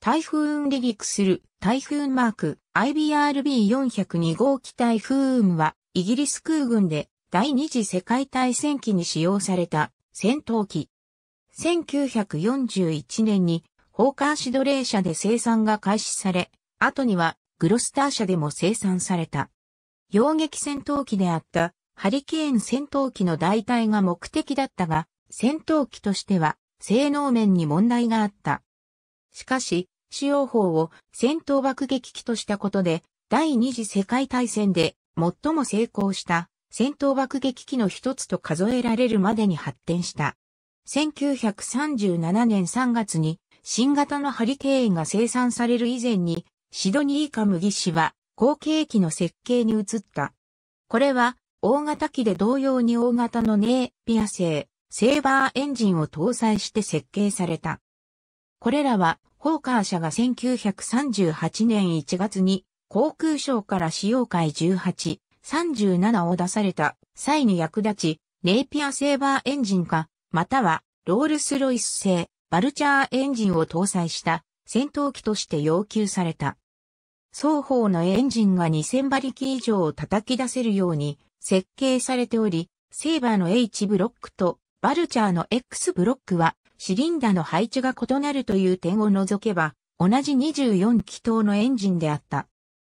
台風離陸する台風マーク IBRB402 号機台風雲はイギリス空軍で第二次世界大戦期に使用された戦闘機。1941年にホーカーシドレー社で生産が開始され、後にはグロスター社でも生産された。洋撃戦闘機であったハリケーン戦闘機の代替が目的だったが、戦闘機としては性能面に問題があった。しかし、使用法を戦闘爆撃機としたことで、第二次世界大戦で最も成功した戦闘爆撃機の一つと数えられるまでに発展した。1937年3月に新型のハリケーンが生産される以前にシドニーカムギ氏は後継機の設計に移った。これは大型機で同様に大型のネーピア製セーバーエンジンを搭載して設計された。これらはホーカー社が1938年1月に航空省から使用会18、37を出された際に役立ち、ネイピアセーバーエンジンか、またはロールスロイス製バルチャーエンジンを搭載した戦闘機として要求された。双方のエンジンが2000馬力以上を叩き出せるように設計されており、セーバーの H ブロックとバルチャーの X ブロックはシリンダの配置が異なるという点を除けば、同じ24気筒のエンジンであった。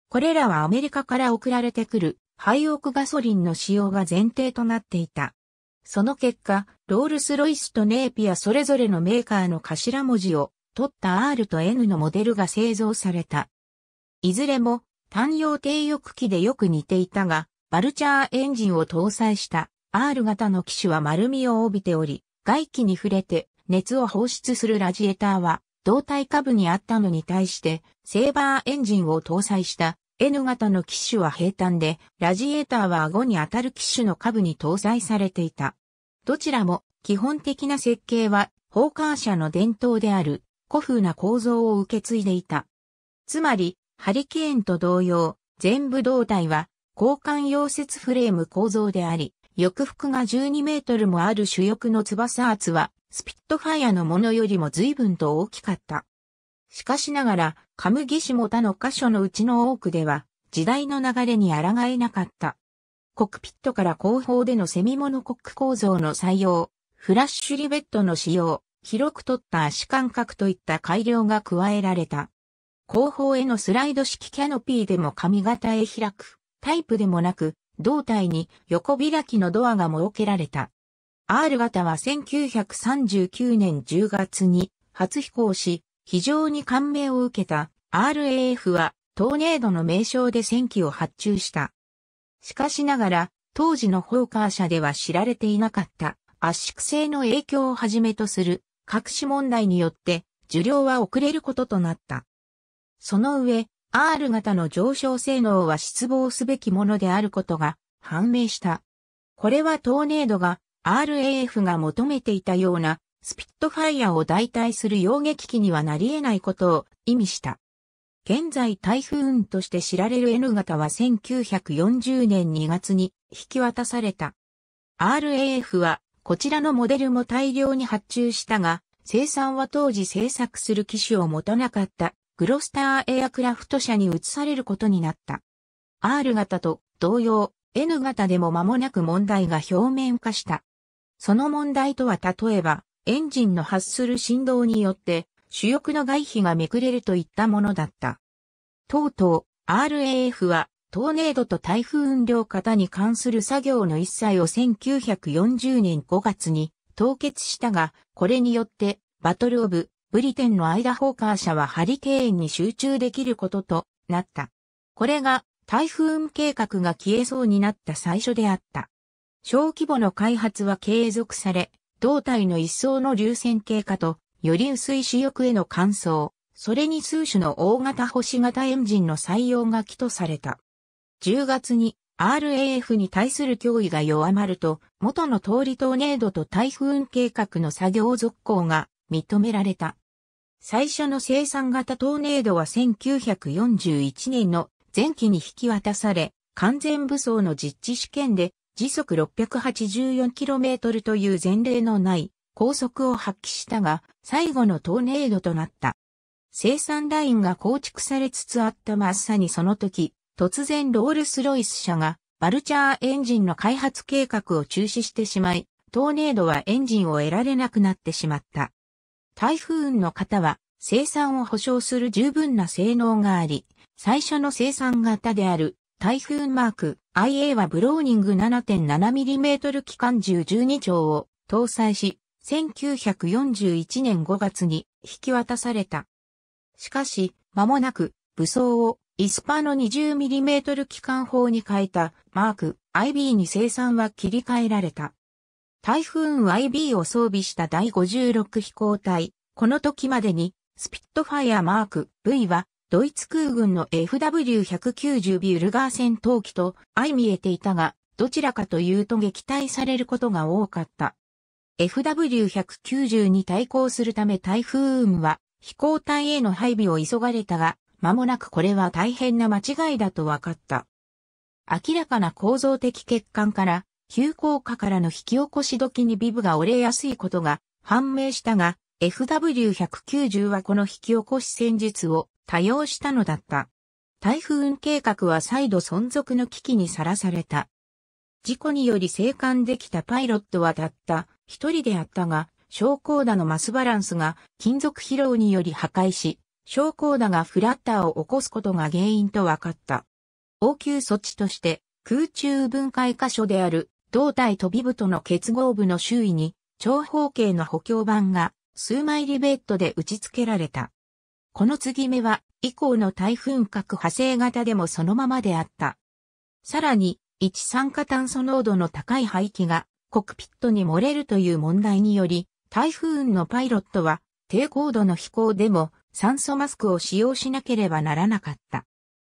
これらはアメリカから送られてくるハイオクガソリンの使用が前提となっていた。その結果、ロールスロイスとネーピアそれぞれのメーカーの頭文字を取った R と N のモデルが製造された。いずれも単用低翼機でよく似ていたが、バルチャーエンジンを搭載した R 型の機種は丸みを帯びており、外気に触れて熱を放出するラジエーターは胴体下部にあったのに対して、セーバーエンジンを搭載した N 型の機種は平坦で、ラジエーターは顎に当たる機種の下部に搭載されていた。どちらも基本的な設計は、ホーカー社の伝統である古風な構造を受け継いでいた。つまり、ハリケーンと同様、全部胴体は交換溶接フレーム構造であり、翼腹が12メートルもある主翼の翼圧はスピットファイアのものよりも随分と大きかった。しかしながら、カムギシモタの箇所のうちの多くでは、時代の流れに抗えなかった。コックピットから後方でのセミモノコック構造の採用、フラッシュリベットの使用、広く取った足間隔といった改良が加えられた。後方へのスライド式キャノピーでも髪型へ開くタイプでもなく、胴体に横開きのドアが設けられた。R 型は1939年10月に初飛行し、非常に感銘を受けた RAF はトーネードの名称で戦機を発注した。しかしながら、当時のホーカー社では知られていなかった圧縮性の影響をはじめとする隠し問題によって受領は遅れることとなった。その上、R 型の上昇性能は失望すべきものであることが判明した。これはトーネードが RAF が求めていたようなスピットファイアを代替する洋撃機にはなり得ないことを意味した。現在台風運として知られる N 型は1940年2月に引き渡された。RAF はこちらのモデルも大量に発注したが、生産は当時製作する機種を持たなかったグロスターエアクラフト社に移されることになった。R 型と同様 N 型でも間もなく問題が表面化した。その問題とは例えば、エンジンの発する振動によって主翼の外皮がめくれるといったものだった。とうとう RAF はトーネードと台風運量型に関する作業の一切を1940年5月に凍結したが、これによってバトルオブブリテンの間ホーカー社はハリケーンに集中できることとなった。これが台風運計画が消えそうになった最初であった。小規模の開発は継続され、胴体の一層の流線形化と、より薄い主翼への乾燥、それに数種の大型星型エンジンの採用が起とされた。10月に RAF に対する脅威が弱まると、元の通りトーネードと台風計画の作業続行が認められた。最初の生産型トーネードは1941年の前期に引き渡され、完全武装の実地試験で時速 684km という前例のない高速を発揮したが、最後のトーネードとなった。生産ラインが構築されつつあったまっさにその時、突然ロールスロイス社がバルチャーエンジンの開発計画を中止してしまい、トーネードはエンジンを得られなくなってしまった。台風運の型は生産を保証する十分な性能があり、最初の生産型である台風マーク IA はブローニング 7.7mm 機関銃12丁を搭載し、1941年5月に引き渡された。しかし、間もなく武装をイスパの 20mm 機関砲に変えたマーク IB に生産は切り替えられた。台風 IB を装備した第56飛行隊、この時までにスピットファイアマーク V はドイツ空軍の FW190 ビュルガー戦闘機と相見えていたが、どちらかというと撃退されることが多かった。FW190 に対抗するため台風運は飛行隊への配備を急がれたが、間もなくこれは大変な間違いだと分かった。明らかな構造的欠陥から、急降下からの引き起こし時にビブが折れやすいことが判明したが、FW190 はこの引き起こし戦術を多用したのだった。台風計画は再度存続の危機にさらされた。事故により生還できたパイロットはたった一人であったが、昇降打のマスバランスが金属疲労により破壊し、昇降打がフラッターを起こすことが原因と分かった。応急措置として空中分解箇所である胴体飛び部の結合部の周囲に長方形の補強板が数枚リベットで打ち付けられた。この継ぎ目は以降の台風核派生型でもそのままであった。さらに、一酸化炭素濃度の高い排気がコクピットに漏れるという問題により、台風のパイロットは低高度の飛行でも酸素マスクを使用しなければならなかった。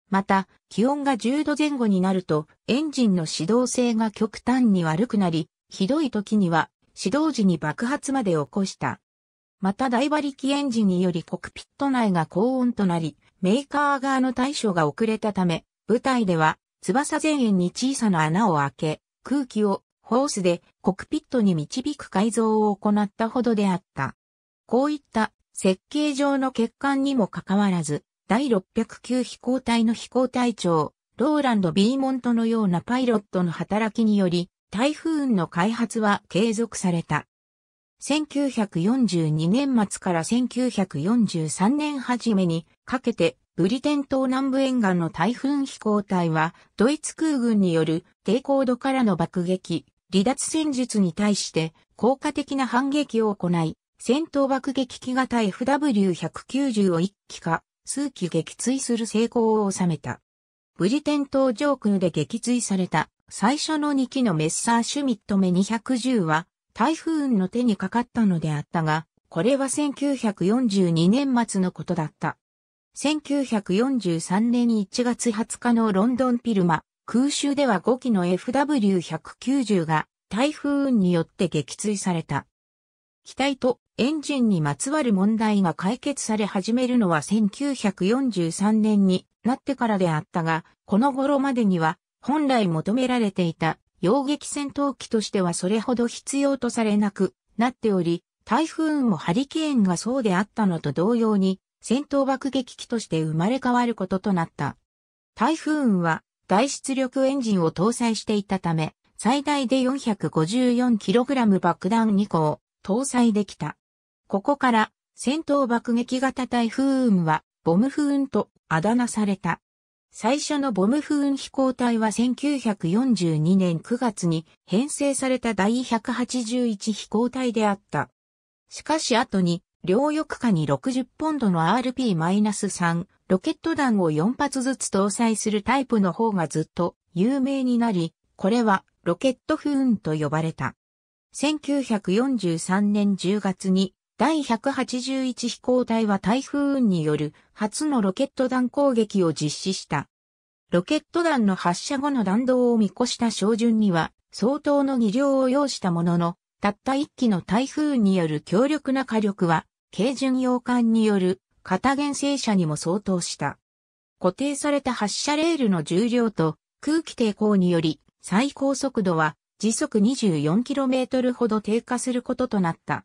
また、気温が10度前後になると、エンジンの始動性が極端に悪くなり、ひどい時には、始動時に爆発まで起こした。また大馬力エンジンによりコクピット内が高温となり、メーカー側の対処が遅れたため、部隊では翼前縁に小さな穴を開け、空気をホースでコクピットに導く改造を行ったほどであった。こういった設計上の欠陥にもかかわらず、第609飛行隊の飛行隊長、ローランド・ビーモントのようなパイロットの働きにより、台風運の開発は継続された。1942年末から1943年初めにかけてブリテン島南部沿岸の台風飛行隊はドイツ空軍による低高度からの爆撃、離脱戦術に対して効果的な反撃を行い、戦闘爆撃機型 FW190 を一機か数機撃墜する成功を収めた。ブリテン島上空で撃墜された最初の2機のメッサーシュミットメ210は台風の手にかかったのであったが、これは1942年末のことだった。1943年1月20日のロンドンピルマ、空襲では5機の FW190 が台風によって撃墜された。機体とエンジンにまつわる問題が解決され始めるのは1943年になってからであったが、この頃までには本来求められていた洋撃戦闘機としてはそれほど必要とされなくなっており、台風もハリケーンがそうであったのと同様に、戦闘爆撃機として生まれ変わることとなった。台風は大出力エンジンを搭載していたため、最大で 454kg 爆弾2個を搭載できた。ここから戦闘爆撃型台風はボム風雲とあだ名された。最初のボム風飛行隊は1942年9月に編成された第181飛行隊であった。しかし後に、両翼下に60ポンドの RP-3 ロケット弾を4発ずつ搭載するタイプの方がずっと有名になり、これはロケット風と呼ばれた。1943年10月に第181飛行隊は台風による初のロケット弾攻撃を実施した。ロケット弾の発射後の弾道を見越した照準には相当の技量を要したものの、たった一機の台風による強力な火力は、軽巡洋艦による型原生車にも相当した。固定された発射レールの重量と空気抵抗により最高速度は時速 24km ほど低下することとなった。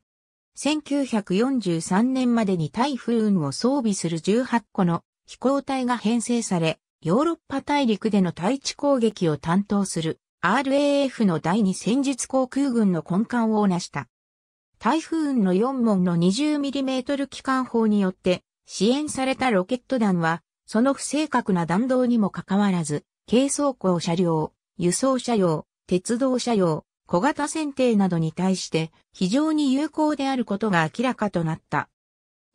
1943年までに台風を装備する18個の飛行隊が編成され、ヨーロッパ大陸での対地攻撃を担当する RAF の第二戦術航空軍の根幹を成した。台風の4門の 20mm 機関砲によって支援されたロケット弾は、その不正確な弾道にもかかわらず、軽装甲車両、輸送車両、鉄道車両、小型船艇などに対して非常に有効であることが明らかとなった。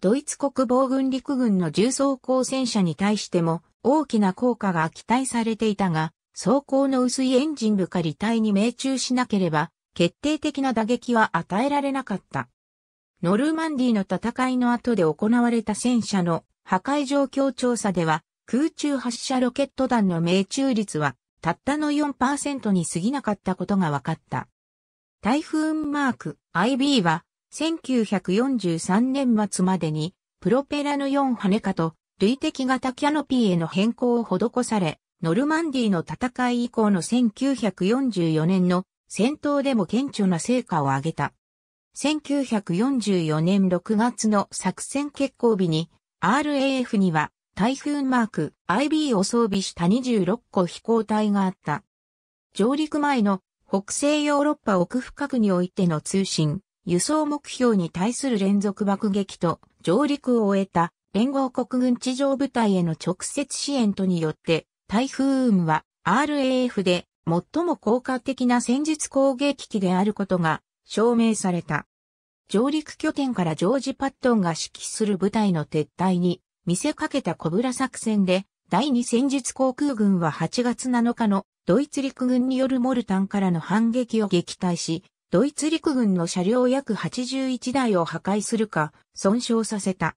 ドイツ国防軍陸軍の重装甲戦車に対しても大きな効果が期待されていたが、走行の薄いエンジン部か離体に命中しなければ、決定的な打撃は与えられなかった。ノルマンディの戦いの後で行われた戦車の破壊状況調査では、空中発射ロケット弾の命中率は、たったの4%に過ぎなかったことが分かった。台風マーク IB は、1943年末までに、プロペラの4羽化と類的型キャノピーへの変更を施され、ノルマンディの戦い以降の1944年の戦闘でも顕著な成果を上げた。1944年6月の作戦決行日に RAF には台風マーク IB を装備した26個飛行隊があった。上陸前の北西ヨーロッパ奥深くにおいての通信、輸送目標に対する連続爆撃と上陸を終えた連合国軍地上部隊への直接支援とによって、台風雲は RAF で最も効果的な戦術攻撃機であることが証明された。上陸拠点からジョージ・パットンが指揮する部隊の撤退に見せかけたコブラ作戦で、第二戦術航空軍は8月7日のドイツ陸軍によるモルタンからの反撃を撃退し、ドイツ陸軍の車両約81台を破壊するか損傷させた。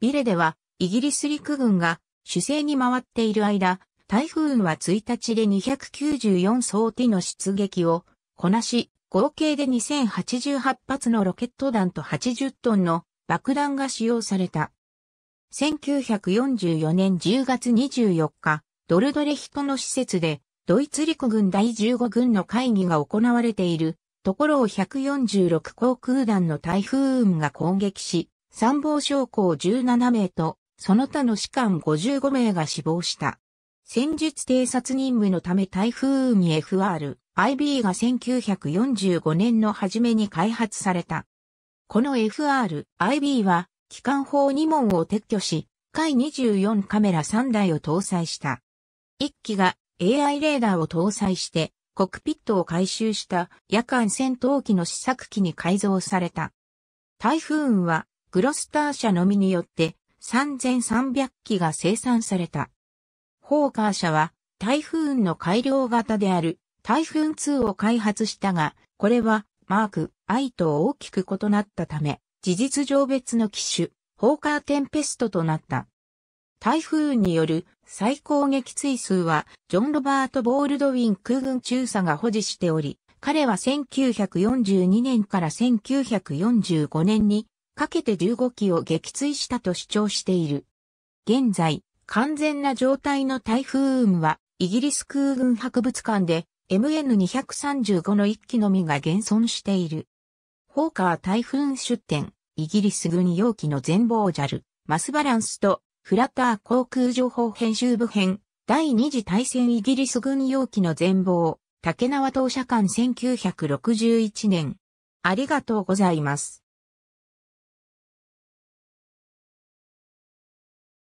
ビレでは、イギリス陸軍が主勢に回っている間、台風は1日で294総手の出撃をこなし、合計で2088発のロケット弾と80トンの爆弾が使用された。1944年10月24日、ドルドレヒトの施設で、ドイツ陸軍第15軍の会議が行われているところを146航空団の台風雲が攻撃し、参謀将校17名と、その他の士官55名が死亡した。戦術偵察任務のため台風海 FR、IB が1945年の初めに開発された。この FR、IB は、機関砲2門を撤去し、海24カメラ3台を搭載した。1機が AI レーダーを搭載して、コクピットを回収した夜間戦闘機の試作機に改造された。台風雲はグロスター社のみによって3300機が生産された。ホーカー社は台風雲の改良型である台風2を開発したが、これはマーク、I と大きく異なったため、事実上別の機種、ホーカーテンペストとなった。台風による最高撃墜数は、ジョン・ロバート・ボールドウィン空軍中佐が保持しており、彼は1942年から1945年にかけて15機を撃墜したと主張している。現在、完全な状態の台風雲は、イギリス空軍博物館で MN235 の1機のみが現存している。ホーカー台風出展、イギリス軍用機の全貌ジャル、マスバランスとフラッター航空情報編集部編、第二次大戦イギリス軍用機の全貌、竹縄当社館1961年。ありがとうございます。